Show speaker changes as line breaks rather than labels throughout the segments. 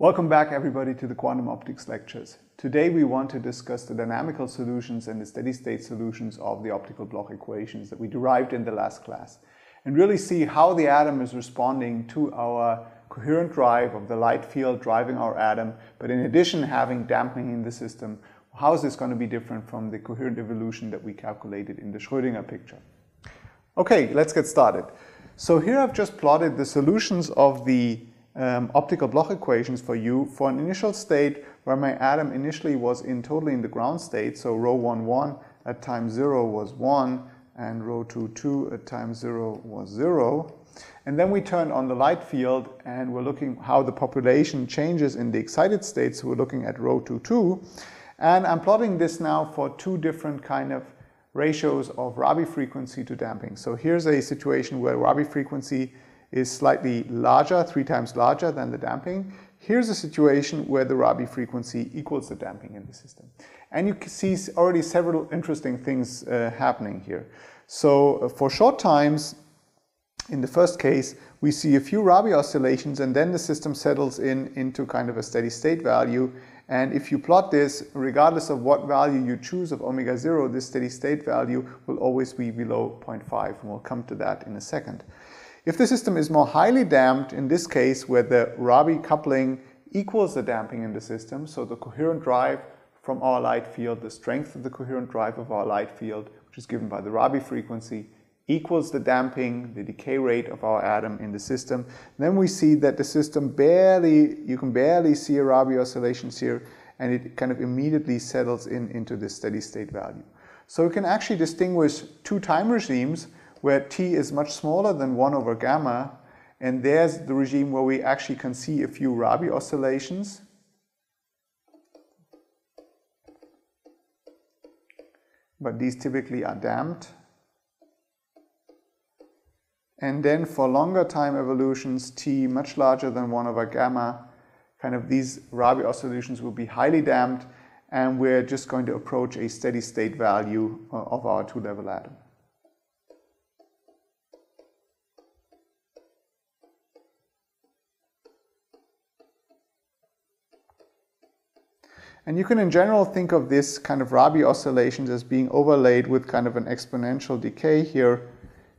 Welcome back everybody to the quantum optics lectures. Today we want to discuss the dynamical solutions and the steady state solutions of the optical Bloch equations that we derived in the last class and really see how the atom is responding to our coherent drive of the light field driving our atom, but in addition having dampening in the system, how is this going to be different from the coherent evolution that we calculated in the Schrödinger picture? Okay, let's get started. So here I've just plotted the solutions of the um, optical Bloch equations for you for an initial state where my atom initially was in totally in the ground state, so rho 1, 1 at time 0 was 1, and rho 2, 2 at time 0 was 0. And then we turn on the light field and we're looking how the population changes in the excited state, so we're looking at rho 2, 2. And I'm plotting this now for two different kind of ratios of Rabi frequency to damping. So here's a situation where Rabi frequency is slightly larger, three times larger than the damping. Here's a situation where the Rabi frequency equals the damping in the system. And you can see already several interesting things uh, happening here. So uh, for short times, in the first case, we see a few Rabi oscillations and then the system settles in into kind of a steady state value. And if you plot this, regardless of what value you choose of omega zero, this steady state value will always be below 0.5. And we'll come to that in a second. If the system is more highly damped, in this case where the Rabi coupling equals the damping in the system, so the coherent drive from our light field, the strength of the coherent drive of our light field, which is given by the Rabi frequency, equals the damping, the decay rate of our atom in the system, then we see that the system barely, you can barely see a Rabi oscillations here, and it kind of immediately settles in into this steady state value. So we can actually distinguish two time regimes where t is much smaller than 1 over gamma. And there's the regime where we actually can see a few Rabi oscillations. But these typically are damped. And then for longer time evolutions, t much larger than 1 over gamma, kind of these Rabi oscillations will be highly damped and we're just going to approach a steady state value uh, of our two-level atom. And you can in general think of this kind of Rabi oscillations as being overlaid with kind of an exponential decay here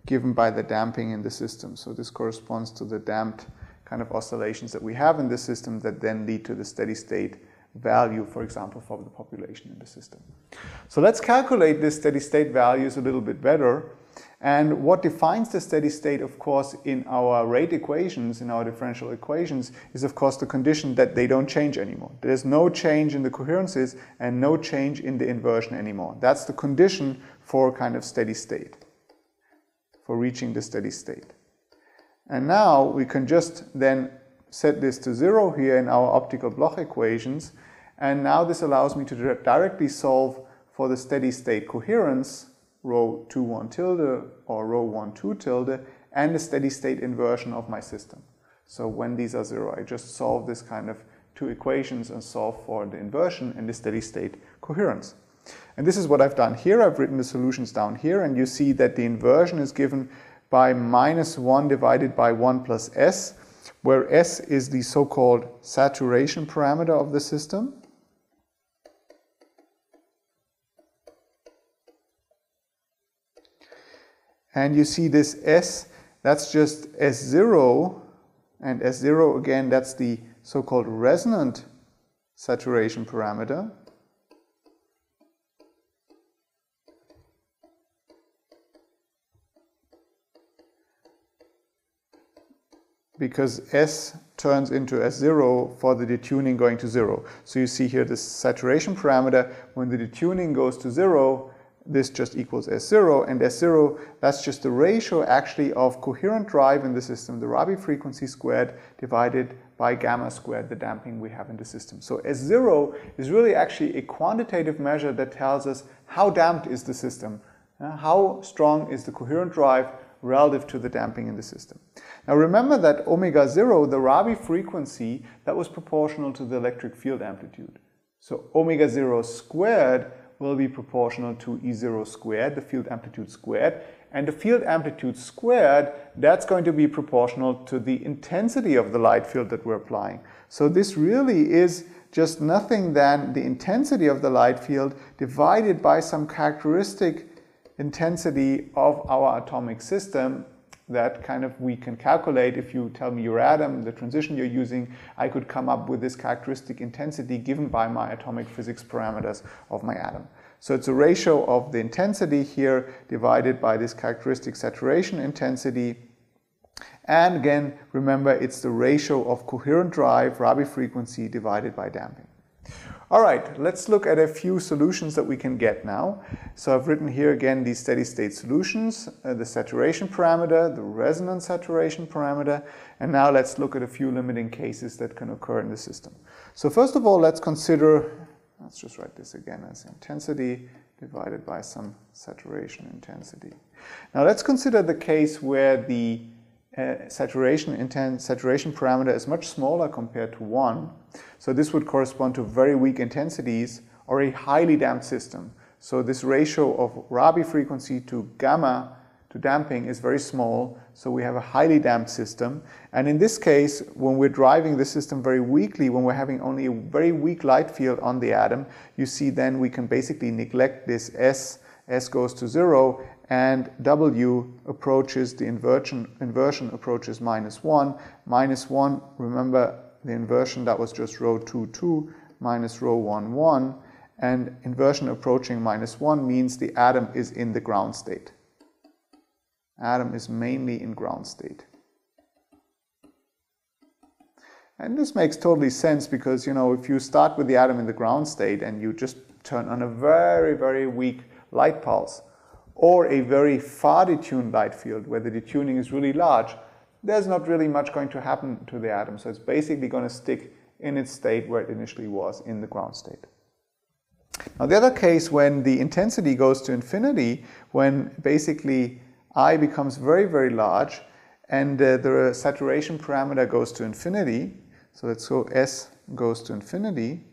given by the damping in the system. So this corresponds to the damped kind of oscillations that we have in the system that then lead to the steady state value, for example, for the population in the system. So let's calculate this steady state values a little bit better. And what defines the steady state, of course, in our rate equations, in our differential equations, is of course the condition that they don't change anymore. There's no change in the coherences and no change in the inversion anymore. That's the condition for kind of steady state, for reaching the steady state. And now we can just then set this to zero here in our optical Bloch equations. And now this allows me to directly solve for the steady state coherence rho 2 1 tilde or rho 1 2 tilde and the steady state inversion of my system. So when these are zero, I just solve this kind of two equations and solve for the inversion and the steady state coherence. And this is what I've done here. I've written the solutions down here and you see that the inversion is given by minus 1 divided by 1 plus s, where s is the so-called saturation parameter of the system. And you see this S, that's just S0, and S0 again, that's the so-called resonant saturation parameter. Because S turns into S0 for the detuning going to zero. So you see here this saturation parameter, when the detuning goes to zero, this just equals S0, and S0, that's just the ratio actually of coherent drive in the system, the Rabi frequency squared divided by gamma squared, the damping we have in the system. So S0 is really actually a quantitative measure that tells us how damped is the system, uh, how strong is the coherent drive relative to the damping in the system. Now remember that omega 0, the Rabi frequency, that was proportional to the electric field amplitude. So omega 0 squared will be proportional to E0 squared, the field amplitude squared. and the field amplitude squared, that's going to be proportional to the intensity of the light field that we're applying. So this really is just nothing than the intensity of the light field divided by some characteristic intensity of our atomic system that kind of we can calculate if you tell me your atom, the transition you're using, I could come up with this characteristic intensity given by my atomic physics parameters of my atom. So it's a ratio of the intensity here divided by this characteristic saturation intensity. And again, remember it's the ratio of coherent drive, Rabi frequency divided by damping. All right, let's look at a few solutions that we can get now. So I've written here again these steady state solutions, uh, the saturation parameter, the resonance saturation parameter, and now let's look at a few limiting cases that can occur in the system. So first of all, let's consider, let's just write this again as intensity divided by some saturation intensity. Now let's consider the case where the uh, saturation, intent, saturation parameter is much smaller compared to 1. So this would correspond to very weak intensities or a highly damped system. So this ratio of Rabi frequency to gamma to damping is very small, so we have a highly damped system. And in this case, when we're driving the system very weakly, when we're having only a very weak light field on the atom, you see then we can basically neglect this S, S goes to zero, and W approaches the inversion, inversion approaches minus 1. Minus 1, remember the inversion that was just rho 2, 2, minus rho 1, 1. And inversion approaching minus 1 means the atom is in the ground state. Atom is mainly in ground state. And this makes totally sense because, you know, if you start with the atom in the ground state and you just turn on a very, very weak light pulse, or a very far detuned light field where the detuning is really large, there's not really much going to happen to the atom. So it's basically going to stick in its state where it initially was in the ground state. Now the other case when the intensity goes to infinity, when basically I becomes very, very large and uh, the saturation parameter goes to infinity, so let's go S goes to infinity.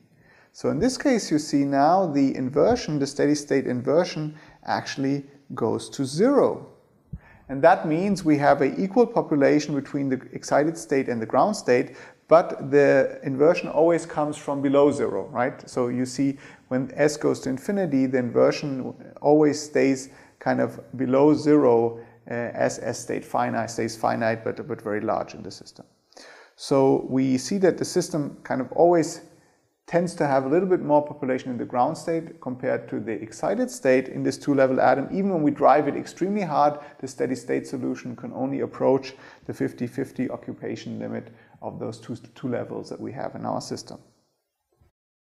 So in this case you see now the inversion, the steady state inversion actually goes to zero. And that means we have an equal population between the excited state and the ground state, but the inversion always comes from below zero, right? So you see when s goes to infinity, the inversion always stays kind of below zero uh, as s state finite stays finite, but, but very large in the system. So we see that the system kind of always tends to have a little bit more population in the ground state compared to the excited state in this two-level atom. Even when we drive it extremely hard, the steady state solution can only approach the 50-50 occupation limit of those two, two levels that we have in our system.